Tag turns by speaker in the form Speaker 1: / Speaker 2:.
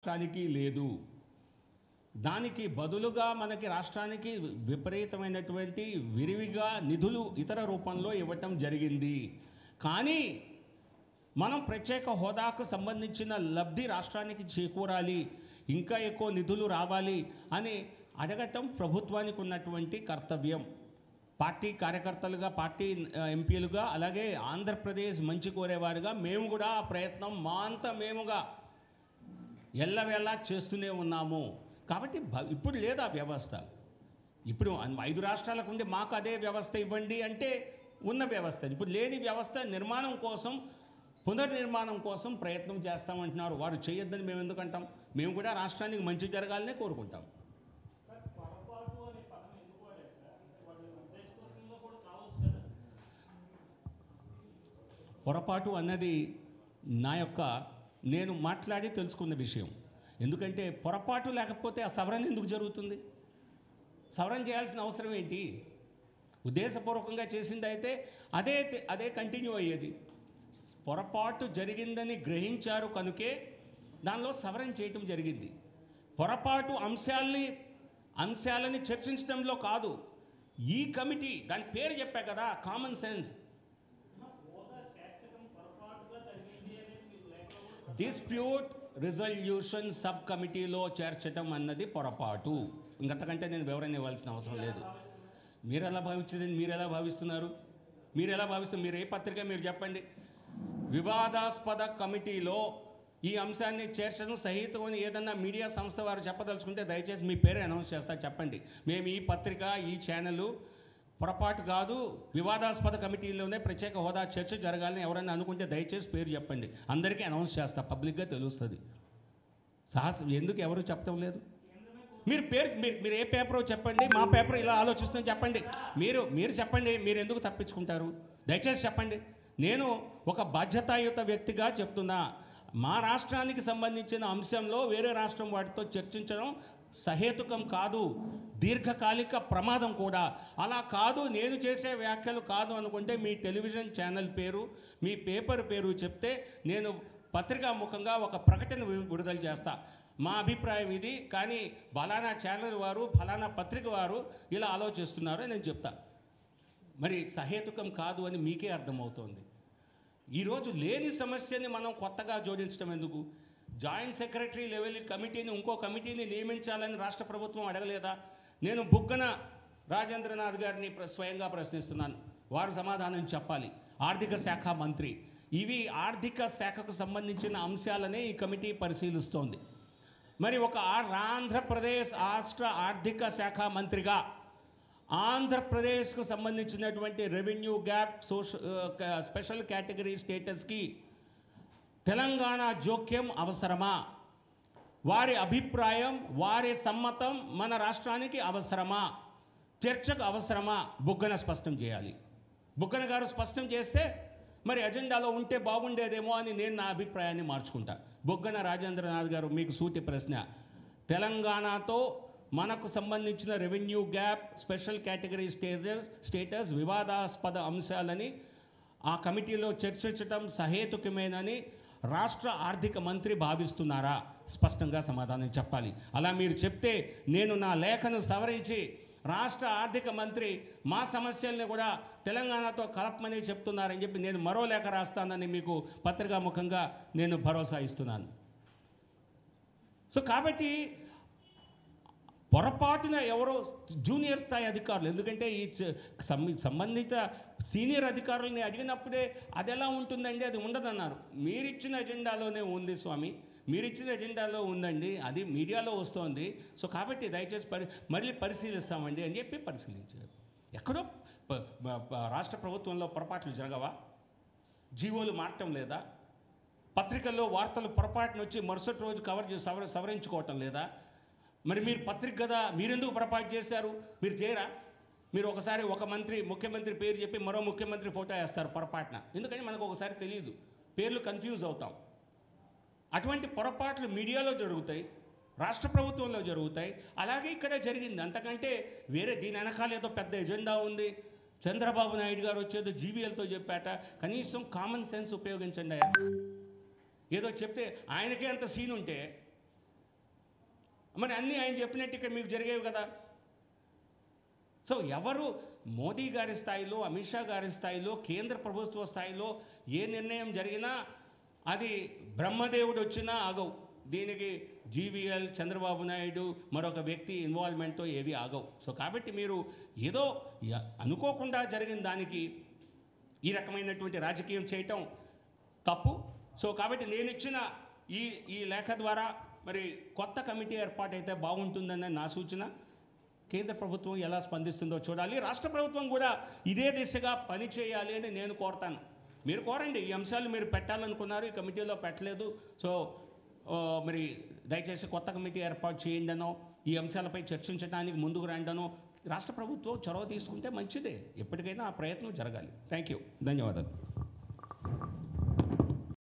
Speaker 1: రాష్ట్రానికి లేదు. దానికి బదులుగా మనకి రాష్ట్రానికి విపరీతమైనటువంటి విరివిగా నిధులు ఇతర రూపంలో ఇవ్వటం జరిగింది. కానీ మనం ప్రత్యేక హోదాకు సంబంధించిన లబ్ధి రాష్ట్రానికి చేకూరాలి ఇంకా ఎక్కువ నిధులు రావాలి అని అడగటం ప్రభుత్వానికి ఉన్నటువంటి కర్తవ్యం. పార్టీ కార్యకర్తలుగా పార్టీ ఎంపీలుగా అలాగే ఆంధ్రప్రదేశ్ మంచి కోరేవారుగా మేము కూడా ఆ ప్రయత్నం మా అంత మేముగా ఎల్లవేళ చేస్తూనే ఉన్నాము. కాబట్టి ఇప్పుడు లేదు ఆ వ్యవస్థ. ఇప్పుడు ఐదు రాష్ట్రాలకు ఉండి మాకు అదే వ్యవస్థ ఇవ్వండి అంటే ఉన్న వ్యవస్థ. ఇప్పుడు లేని వ్యవస్థ నిర్మాణం కోసం పునర్నిర్మాణం కోసం ప్రయత్నం చేస్తామంటున్నారు. వారు చేయొద్దని మేము ఎందుకంటాం? మేము కూడా రాష్ట్రానికి మంచి జరగాలనే కోరుకుంటాం. పొరపాటు అన్నది నా యొక్క నేను మాట్లాడి తెలుసుకున్న విషయం. ఎందుకంటే పొరపాటు లేకపోతే ఆ సవరణ ఎందుకు జరుగుతుంది? సవరణ చేయాల్సిన అవసరం ఏంటి? ఉద్దేశపూర్వకంగా చేసింది అయితే అదే అదే కంటిన్యూ అయ్యేది. పొరపాటు జరిగిందని గ్రహించారు కనుకే దానిలో సవరణ చేయటం జరిగింది. పొరపాటు అంశాల్ని అంశాలని చర్చించడంలో కాదు. ఈ కమిటీ దాని పేరు చెప్పా కదా common sense dispute resolution sub కమిటీలో చేర్చడం అన్నది పొరపాటు. ఇంకంతకంటే నేను వివరణ ఇవ్వాల్సిన అవసరం లేదు. మీరు ఎలా భావించింది? మీరు ఎలా భావిస్తున్నారు? మీరు ఎలా భావిస్తున్నారు మీరు ఏ పత్రిక మీరు చెప్పండి. వివాదాస్పద కమిటీలో ఈ అంశాన్ని చేర్చడం సహితమని ఏదన్నా మీడియా సంస్థ వారు చెప్పదలుచుకుంటే దయచేసి మీ పేరు అనౌన్స్ చేస్తా చెప్పండి. మేము ఈ పత్రిక ఈ ఛానల్ పొరపాటు కాదు వివాదాస్పద కమిటీలోనే ప్రత్యేక హోదా చర్చ జరగాలని ఎవరైనా అనుకుంటే దయచేసి పేరు చెప్పండి. అందరికీ అనౌన్స్ చేస్తా పబ్లిక్గా తెలుస్తుంది. సాహసం ఎందుకు ఎవరు చెప్పడం లేదు? మీరు పేరు మీరు మీరు ఏ పేపరో చెప్పండి మా పేపర్ ఇలా ఆలోచిస్తుందని చెప్పండి. మీరు మీరు చెప్పండి మీరు ఎందుకు తప్పించుకుంటారు? దయచేసి చెప్పండి. నేను ఒక బాధ్యతాయుత వ్యక్తిగా చెప్తున్నా మా రాష్ట్రానికి సంబంధించిన అంశంలో వేరే రాష్ట్రం వాటితో చర్చించడం సహేతుకం కాదు. దీర్ఘకాలిక ప్రమాదం కూడా. అలా కాదు నేను చేసే వ్యాఖ్యలు కాదు అనుకుంటే మీ టెలివిజన్ ఛానల్ పేరు మీ పేపర్ పేరు చెప్తే నేను పత్రికా ముఖంగా ఒక ప్రకటన విడుదల చేస్తా. మా అభిప్రాయం ఇది కానీ ఫలానా ఛానల్ వారు ఫలానా పత్రిక వారు ఇలా ఆలోచిస్తున్నారు నేను చెప్తా. మరి సహేతుకం కాదు అని మీకే అర్థమవుతోంది. ఈరోజు లేని సమస్యని మనం కొత్తగా జోడించడం ఎందుకు? జాయింట్ సెక్రటరీ లెవెల్ కమిటీని ఇంకో కమిటీని నియమించాలని రాష్ట్ర ప్రభుత్వం అడగలేదా? నేను బుగ్గన రాజేంద్రనాథ్ గారిని ప్ర- స్వయంగా ప్రశ్నిస్తున్నాను. వారు సమాధానం చెప్పాలి. ఆర్థిక శాఖ మంత్రి. ఇవి ఆర్థిక శాఖకు సంబంధించిన అంశాలనే ఈ కమిటీ పరిశీలిస్తోంది. మరి ఒక ఆంధ్రప్రదేశ్ రాష్ట్ర ఆర్థిక శాఖ మంత్రిగా ఆంధ్రప్రదేశ్కు సంబంధించినటువంటి రెవెన్యూ గ్యాప్ సోష స్పెషల్ కేటగిరీ స్టేటస్కి తెలంగాణ జోక్యం అవసరమా? వారి అభిప్రాయం వారి సమ్మతం మన రాష్ట్రానికి అవసరమా? చర్చకు అవసరమా? బుగ్గన స్పష్టం చేయాలి. బుగ్గన గారు స్పష్టం చేస్తే మరి అజెండాలో ఉంటే బాగుండేదేమో అని నేను నా అభిప్రాయాన్ని మార్చుకుంటా. బుగ్గన రాజేంద్రనాథ్ గారు మీకు సూటి ప్రశ్న. తెలంగాణతో మనకు సంబంధించిన revenue gap special category status status వివాదాస్పద అంశాలని ఆ కమిటీలో చర్చించటం సహేతుకమేనని రాష్ట్ర ఆర్థిక మంత్రి భావిస్తున్నారా? స్పష్టంగా సమాధానం చెప్పాలి. అలా మీరు చెప్తే నేను నా లేఖను సవరించి రాష్ట్ర ఆర్థిక మంత్రి మా సమస్యల్ని కూడా తెలంగాణతో కలపమని చెప్తున్నారని చెప్పి నేను మరో లేఖ రాస్తానని మీకు పత్రికా ముఖంగా నేను భరోసా ఇస్తున్నాను. సో కాబట్టి పొరపాటున ఎవరో జూనియర్ స్థాయి అధికారులు ఎందుకంటే ఈ సంబంధిత సీనియర్ అధికారులని అడిగినప్పుడే అది ఎలా ఉంటుందండి అది ఉండదన్నారు. మీరిచ్చిన ఎజెండాలోనే ఉంది స్వామి మీరిచ్చిన ఎజెండాలో ఉందండి అది మీడియాలో వస్తోంది. సో కాబట్టి దయచేసి పరి మళ్ళీ పరిశీలిస్తామండి అని చెప్పి పరిశీలించారు. ఎక్కడో రాష్ట్ర ప్రభుత్వంలో పొరపాట్లు జరగవా? జీవోలు మారటం లేదా? పత్రికల్లో వార్తలు పొరపాటున వచ్చి మరుసటి రోజు కవర్ చేసి సవర సవరించుకోవటం లేదా? మరి మీరు పత్రిక కదా మీరెందుకు పొరపాటు చేశారు? మీరు చేయరా? మీరు ఒకసారి ఒక మంత్రి ముఖ్యమంత్రి పేరు చెప్పి మరో ముఖ్యమంత్రి ఫోటో వేస్తారు పొరపాటున. ఎందుకని మనకు ఒకసారి తెలియదు. పేర్లు కన్ఫ్యూజ్ అవుతాం. అటువంటి పొరపాట్లు మీడియాలో జరుగుతాయి రాష్ట్ర ప్రభుత్వంలో జరుగుతాయి. అలాగే ఇక్కడ జరిగింది. అంతకంటే వేరే దీని వెనకాల ఏదో పెద్ద ఎజెండా ఉంది. చంద్రబాబు నాయుడు గారు వచ్చేదో జీవీఎల్తో చెప్పాట. కనీసం కామన్ సెన్స్ ఉపయోగించండి అయ్యా. ఏదో చెప్తే ఆయనకే అంత సీన్ ఉంటే మరి అన్నీ ఆయన చెప్పినట్టు ఇక్కడ మీకు జరిగేవి కదా. సో ఎవరు మోదీ గారి స్థాయిలో అమిత్ షా గారి స్థాయిలో కేంద్ర ప్రభుత్వ స్థాయిలో ఏ నిర్ణయం జరిగినా అది బ్రహ్మదేవుడు వచ్చినా ఆగవు. దీనికి జీవీఎల్ చంద్రబాబు నాయుడు మరొక వ్యక్తి ఇన్వాల్వ్మెంట్తో ఏవి ఆగవు. సో కాబట్టి మీరు ఏదో అనుకోకుండా జరిగిన దానికి ఈ రకమైనటువంటి రాజకీయం చేయటం తప్పు. సో కాబట్టి నేను ఇచ్చిన ఈ ఈ లేఖ ద్వారా మరి కొత్త కమిటీ ఏర్పాటైతే బాగుంటుందని నా సూచన. కేంద్ర ప్రభుత్వం ఎలా స్పందిస్తుందో చూడాలి. రాష్ట్ర ప్రభుత్వం కూడా ఇదే దిశగా పని చేయాలి అని నేను కోరతాను. మీరు కోరండి. ఈ అంశాలు మీరు పెట్టాలనుకున్నారు. ఈ కమిటీలో పెట్టలేదు. సో మరి దయచేసి కొత్త కమిటీ ఏర్పాటు చేయండనో ఈ అంశాలపై చర్చించడానికి ముందుకు రండనో రాష్ట్ర ప్రభుత్వం చొరవ తీసుకుంటే మంచిదే. ఎప్పటికైనా ఆ ప్రయత్నం జరగాలి. థ్యాంక్ యూ ధన్యవాదాలు.